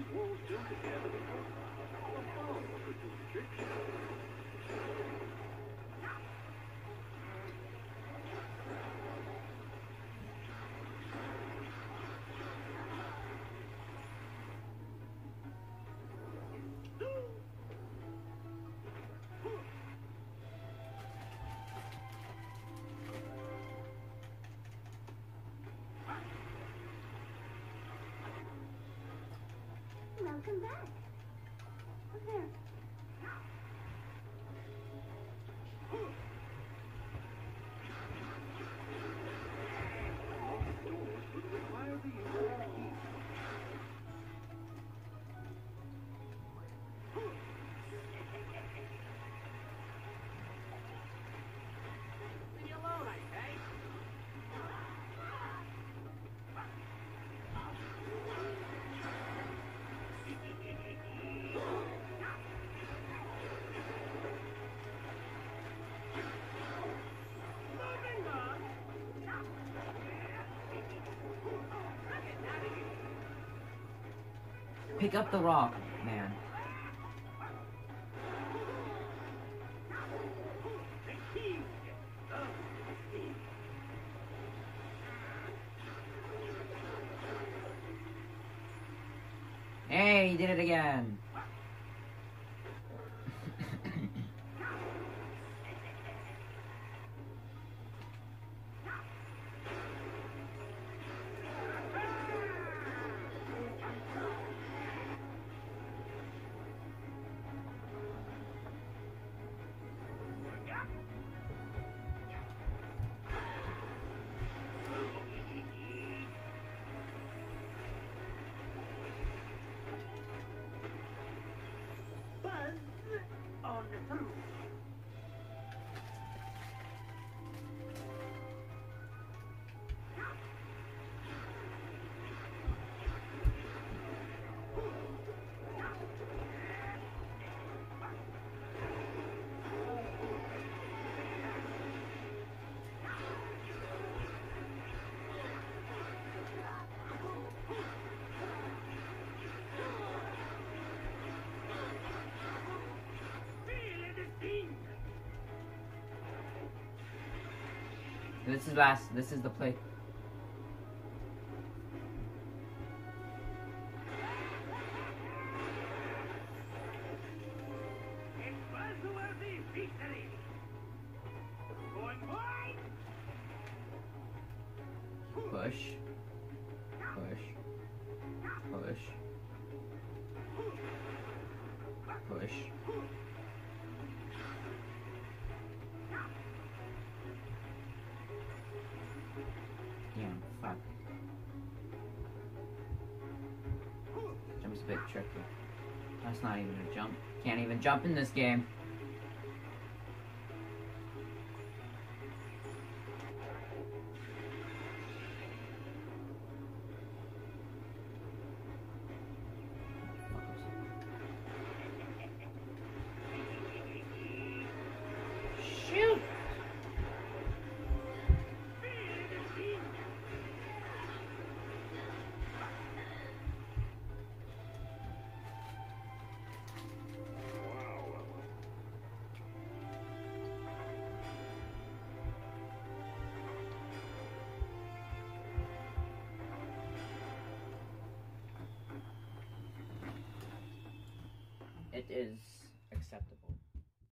These walls built together because a bomb. Could do the trick. Welcome back. There. Pick up the rock, man. Hey, he did it again. This is last. This is the play. Push. Push. Push. Push. Jump's a bit tricky. That's not even a jump. Can't even jump in this game. It is